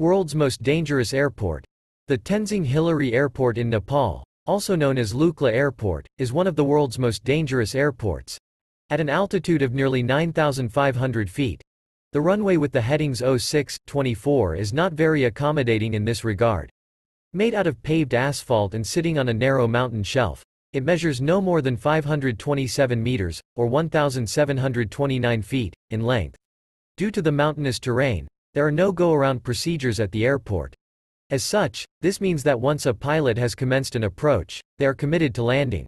World's most dangerous airport. The Tenzing Hillary Airport in Nepal, also known as Lukla Airport, is one of the world's most dangerous airports. At an altitude of nearly 9,500 feet, the runway with the headings 06, 24 is not very accommodating in this regard. Made out of paved asphalt and sitting on a narrow mountain shelf, it measures no more than 527 meters, or 1,729 feet, in length. Due to the mountainous terrain, there are no go-around procedures at the airport. As such, this means that once a pilot has commenced an approach, they are committed to landing.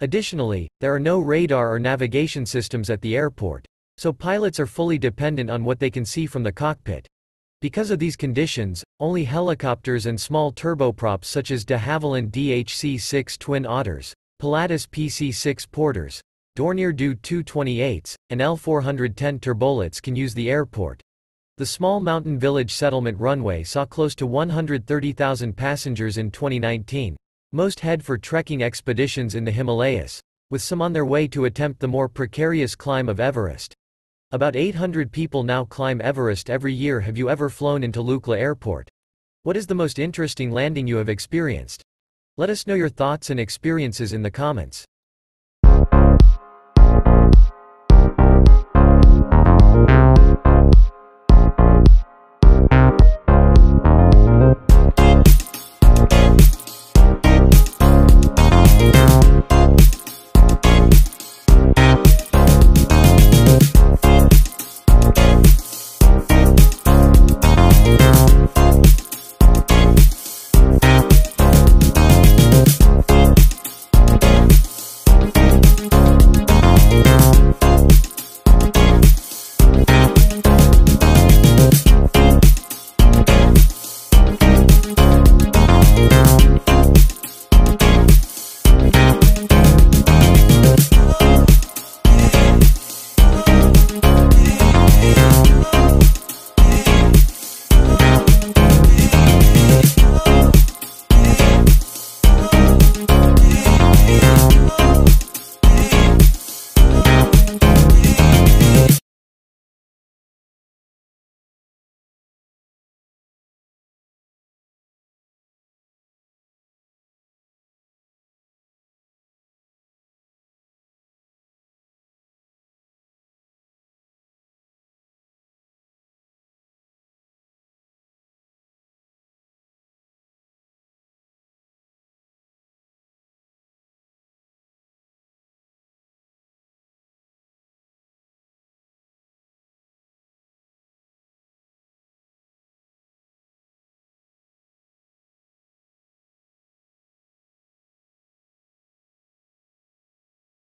Additionally, there are no radar or navigation systems at the airport, so pilots are fully dependent on what they can see from the cockpit. Because of these conditions, only helicopters and small turboprops such as de Havilland DHC-6 Twin Otters, Pilatus PC-6 Porters, Dornier Do 228s, and L410 turbolets can use the airport. The small mountain village settlement runway saw close to 130,000 passengers in 2019. Most head for trekking expeditions in the Himalayas, with some on their way to attempt the more precarious climb of Everest. About 800 people now climb Everest every year. Have you ever flown into Lukla Airport? What is the most interesting landing you have experienced? Let us know your thoughts and experiences in the comments.